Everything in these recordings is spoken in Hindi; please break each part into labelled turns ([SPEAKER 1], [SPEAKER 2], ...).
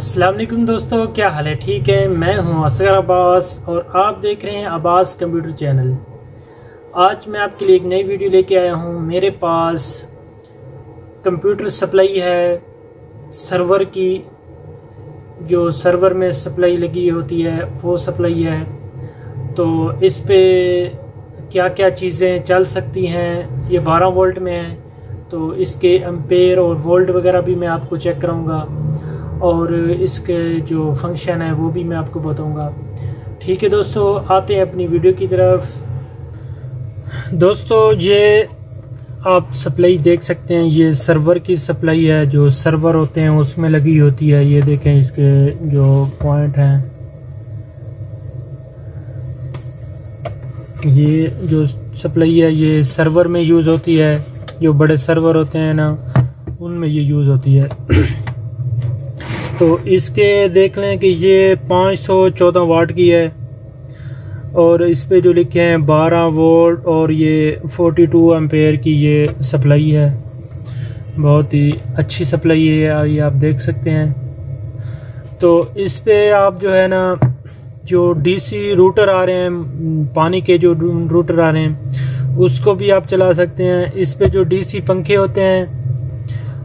[SPEAKER 1] वालेकुम दोस्तों, क्या हाल है? ठीक है, मैं हूँ असगर अब्बास और आप देख रहे हैं अब्बास कंप्यूटर चैनल। आज मैं आपके लिए एक नई वीडियो लेके आया हूँ। मेरे पास कंप्यूटर सप्लाई है, सर्वर की, जो सर्वर में सप्लाई लगी होती है, वो सप्लाई है। तो इस पे क्या क्या चीज़ें चल सकती हैं, ये 12 वोल्ट में है। तो इसके एम्पेयर और वोल्ट वगैरह भी मैं आपको चेक कराऊँगा। और इसके जो फ़ंक्शन है, वो भी मैं आपको बताऊँगा। ठीक है दोस्तों, आते हैं अपनी वीडियो की तरफ़। दोस्तों, ये आप सप्लाई देख सकते हैं, ये सर्वर की सप्लाई है, जो सर्वर होते हैं, उसमें लगी होती है। ये देखें, इसके जो पॉइंट हैं। ये जो सप्लाई है, ये सर्वर में यूज़ होती है। जो बड़े सर्वर होते हैं ना, उनमें ये यूज़ होती है। तो इसके देख लें कि ये 514 वाट की है। और इस पे जो लिखे हैं 12 वोल्ट और ये 42 एम्पेयर की ये सप्लाई है। बहुत ही अच्छी सप्लाई है ये आप देख सकते हैं। तो इस पे आप जो है ना, जो डीसी रूटर आ रहे हैं, पानी के जो रूटर आ रहे हैं, उसको भी आप चला सकते हैं। इस पे जो डीसी पंखे होते हैं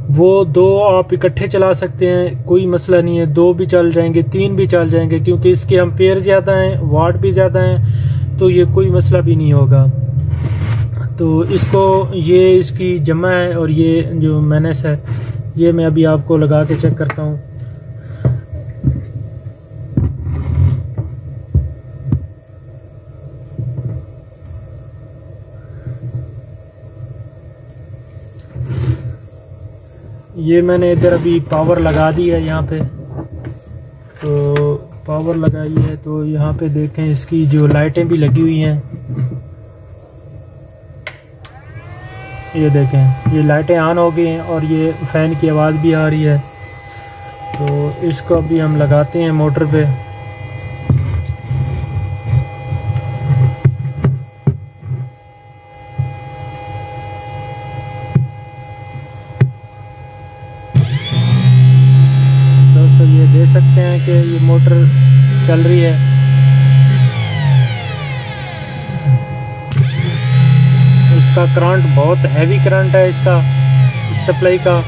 [SPEAKER 1] वो दो आप इकट्ठे चला सकते हैं, कोई मसला नहीं है। दो भी चल जाएँगे, तीन भी चल जाएँगे, क्योंकि इसके अम्पेयर ज़्यादा हैं वाट भी ज़्यादा हैं तो ये कोई मसला भी नहीं होगा। तो इसको, ये इसकी जमा है और ये जो मैनेस है, ये मैं अभी आपको लगा के चेक करता हूँ। ये मैंने इधर अभी पावर लगा दी है यहाँ पे। तो पावर लगाई है तो यहाँ पे देखें इसकी जो लाइटें भी लगी हुई हैं। ये देखें, ये लाइटें ऑन हो गई हैं और ये फ़ैन की आवाज़ भी आ रही है। तो इसको अभी हम लगाते हैं मोटर पे दे हैं ये मोटर चल रही है। इसका करंट बहुत हैवी करंट है इसका, इस सप्लाई का।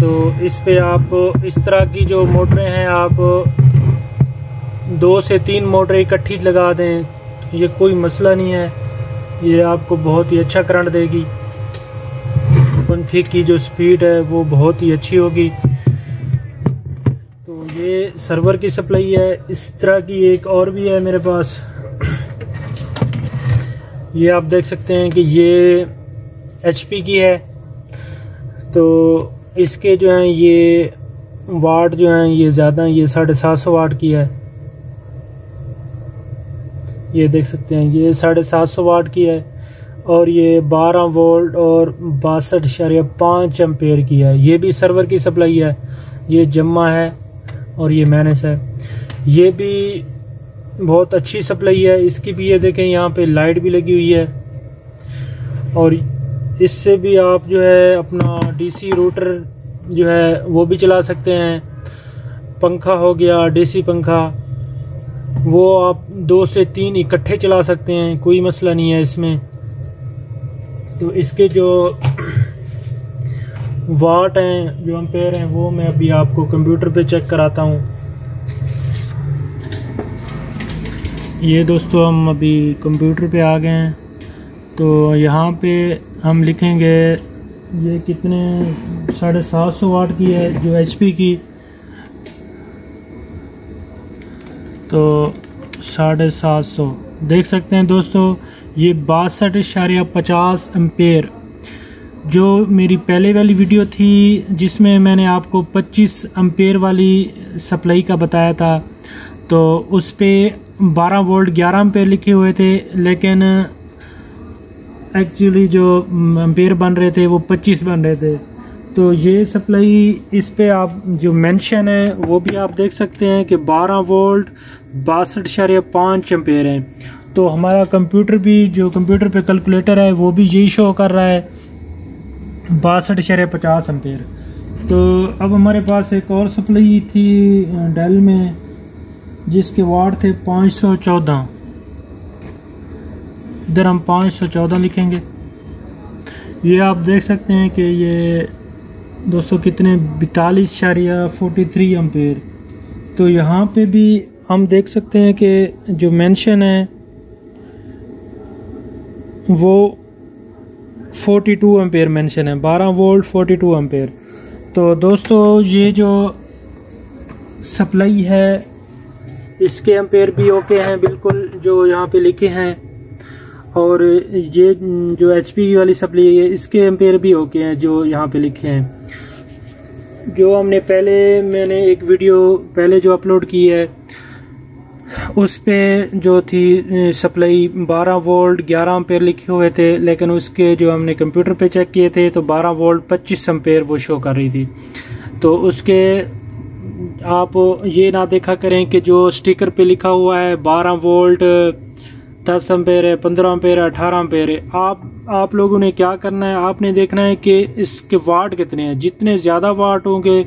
[SPEAKER 1] तो इस पे आप इस तरह की जो मोटरें हैं, आप दो से तीन मोटरें इकट्ठी लगा दें ये कोई मसला नहीं है। ये आपको बहुत ही अच्छा करंट देगी। पंखे की जो स्पीड है, वो बहुत ही अच्छी होगी। ये सर्वर की सप्लाई है, इस तरह की एक और भी है मेरे पास। ये आप देख सकते हैं कि ये एचपी की है। तो इसके जो हैं ये वाट जो हैं, ये ज़्यादा ये साढ़े सात सौ वाट की है। ये देख सकते हैं, ये साढ़े सात सौ वाट की है और ये बारह वोल्ट और बासठ शरिया पाँच एम्पेयर की है। ये भी सर्वर की सप्लाई है, ये जम्मा है। और ये मैनस है। ये भी बहुत अच्छी सप्लाई है। इसकी भी ये देखें, यहाँ पे लाइट भी लगी हुई है। और इससे भी आप जो है अपना डीसी रूटर जो है, वो भी चला सकते हैं। पंखा हो गया डीसी पंखा, वो आप दो से तीन इकट्ठे चला सकते हैं, कोई मसला नहीं है इसमें। तो इसके जो वाट हैं, जो अम्पेयर हैं, वो मैं अभी आपको कंप्यूटर पे चेक कराता हूँ। ये दोस्तों, हम अभी कंप्यूटर पे आ गए हैं। तो यहाँ पे हम लिखेंगे, ये कितने, साढ़े सात सौ वाट की है, जो एचपी की। तो साढ़े सात सौ। देख सकते हैं दोस्तों, ये बासठ इशारिया पचास एम्पेयर जो मेरी पहले वाली वीडियो थी, जिसमें मैंने आपको 25 अम्पेयर वाली सप्लाई का बताया था तो उस पर 12 वोल्ट 11 अम्पेयर लिखे हुए थे, लेकिन एक्चुअली जो अम्पेयर बन रहे थे, वो 25 बन रहे थे। तो ये सप्लाई इस पे आप, जो मेंशन है, वो भी आप देख सकते हैं कि 12 वोल्ट, बासठ शरिया पाँच एम्पेयर है। तो हमारा कंप्यूटर भी, जो कंप्यूटर पे कैलकुलेटर है, वो भी यही शो कर रहा है बासठ शर पचास अम्पेयर तो अब हमारे पास एक और सप्लाई थी डेल में, जिसके वार्ड थे 514 इधर हम 514 लिखेंगे। ये आप देख सकते हैं कि ये, दोस्तों, कितने बितालीस शारिया फोर्टी थ्री अम्पेयर तो यहाँ पे भी हम देख सकते हैं कि जो मेंशन है, वो 42 एम्पेयर मैंशन है 12 वोल्ट 42 एम्पेयर। तो दोस्तों, ये जो सप्लाई है, इसके एम्पेयर भी ओके हैं, बिल्कुल जो यहाँ पे लिखे हैं। और ये जो एच वाली सप्लाई है, इसके एम्पेयर भी ओके हैं, जो यहाँ पे लिखे हैं। जो हमने पहले, मैंने एक वीडियो पहले जो अपलोड की है उस पे जो थी सप्लाई 12 वोल्ट 11 अम्पेयर लिखे हुए थे, लेकिन उसके जो हमने कंप्यूटर पे चेक किए थे तो 12 वोल्ट 25 अम्पेयर वो शो कर रही थी। तो उसके आप ये ना देखा करें कि जो स्टिकर पे लिखा हुआ है 12 वोल्ट दस अम्पेयर है, पंद्रह अम्पेयर है, अठारह अम्पेयर है, आप आप लोगों ने क्या करना है? आपने देखना है कि इसके वाट कितने हैं। जितने ज़्यादा वाट होंगे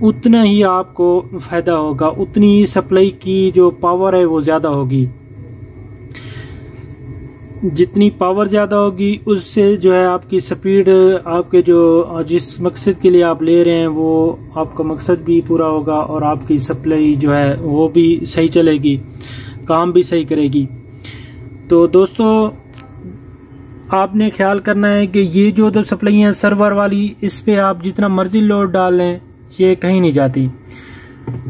[SPEAKER 1] उतना ही आपको फ़ायदा होगा, उतनी ही सप्लाई की जो पावर है वो ज़्यादा होगी। जितनी पावर ज़्यादा होगी, उससे जो है आपकी स्पीड आपके जो, जिस मकसद के लिए आप ले रहे हैं, वो आपका मकसद भी पूरा होगा और आपकी सप्लाई जो है वो भी सही चलेगी, काम भी सही करेगी। तो दोस्तों, आपने ख्याल करना है कि ये जो दो सप्लाई है सर्वर वाली, इस पे आप जितना मर्ज़ी लोड डाल लें ये कहीं नहीं जाती।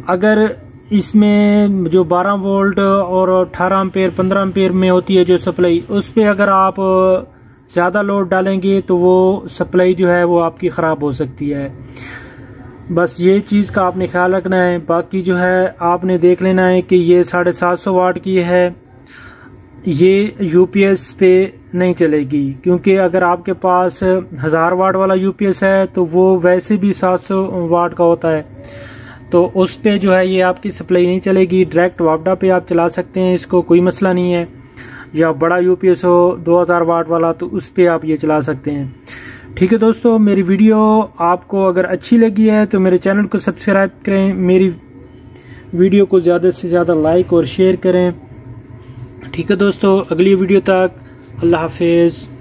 [SPEAKER 1] अगर इसमें जो 12 वोल्ट और 18 अम्पेयर 15 अम्पेयर में होती है जो सप्लाई, उस पर अगर आप ज़्यादा लोड डालेंगे तो वो सप्लाई जो है वो आपकी ख़राब हो सकती है। बस ये चीज़ का आपने ख्याल रखना है। बाकी जो है, आपने देख लेना है कि ये साढ़े सात सौ वाट की है। ये यूपीएस पे नहीं चलेगी, क्योंकि अगर आपके पास हज़ार वाट वाला यूपीएस है तो वो वैसे भी 700 वाट का होता है। तो उस पे जो है ये आपकी सप्लाई नहीं चलेगी डायरेक्ट वापडा पे आप चला सकते हैं, इसको कोई मसला नहीं है। या बड़ा यूपीएस हो 2000 वाट वाला तो उस पर आप ये चला सकते हैं। ठीक है दोस्तों, मेरी वीडियो आपको अगर अच्छी लगी है तो मेरे चैनल को सब्सक्राइब करें, मेरी वीडियो को ज़्यादा से ज़्यादा लाइक और शेयर करें। ठीक है दोस्तों, अगली वीडियो तक अल्लाह हाफिज़।